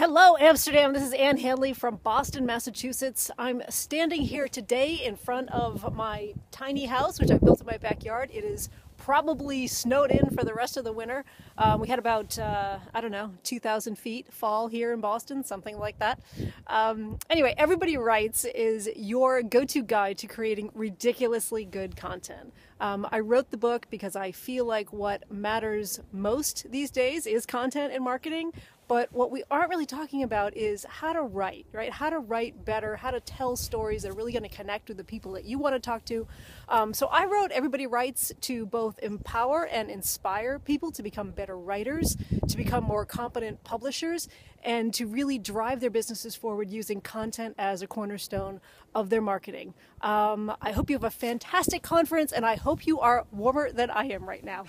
Hello, Amsterdam. This is Ann Handley from Boston, Massachusetts. I'm standing here today in front of my tiny house, which I built in my backyard. It is probably snowed in for the rest of the winter. Um, we had about, uh, I don't know, 2,000 feet fall here in Boston, something like that. Um, anyway, Everybody Writes is your go to guide to creating ridiculously good content. Um, I wrote the book because I feel like what matters most these days is content and marketing. But what we aren't really talking about is how to write, right? How to write better, how to tell stories that are really going to connect with the people that you want to talk to. Um, so I wrote Everybody Writes to both empower and inspire people to become better writers, to become more competent publishers, and to really drive their businesses forward using content as a cornerstone of their marketing. Um, I hope you have a fantastic conference, and I hope you are warmer than I am right now.